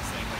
these things.